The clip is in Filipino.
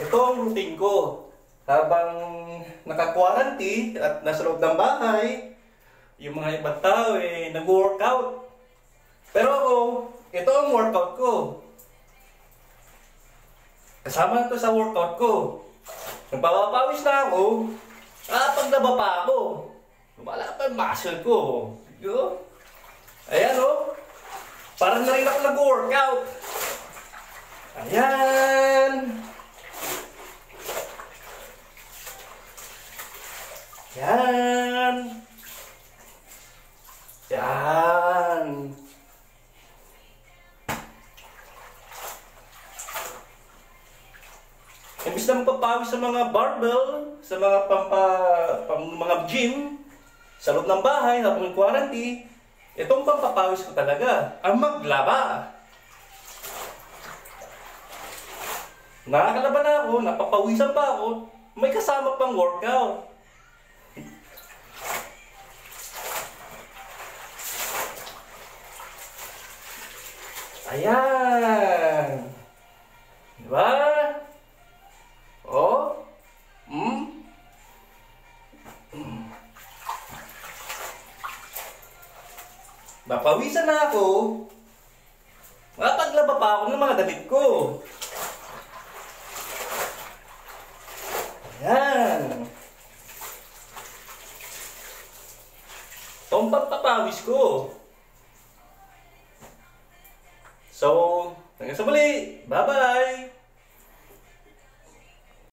Ito ang routine ko. Habang naka-quarantine at nasa loob ng bahay, yung mga ibang tao eh, nag-workout. Pero ako, ito ang workout ko. Kasama to sa workout ko. Nagpapapawis na ako, kapag naba pa ako. Wala pa yung muscle ko. Yo. Ayan o. Parang na rin ako nag-workout. Ayan. Yan. Yan. Imbis na magpapawis sa mga barbell, sa mga pampa, pang mga gym, sa loob ng bahay, habang quarantine, itong pampapawis ko talaga, ang maglaba. Nakakalaban na ako, napapawisan pa ako, may kasama pang workout. Ayan. Diba? Oh? Hmm? Mapawisan na ako. Mapaglaba pa ako ng mga damit ko. Ayan. Ito ang pagpapawis ko. So, hanggang sa muli. Bye-bye!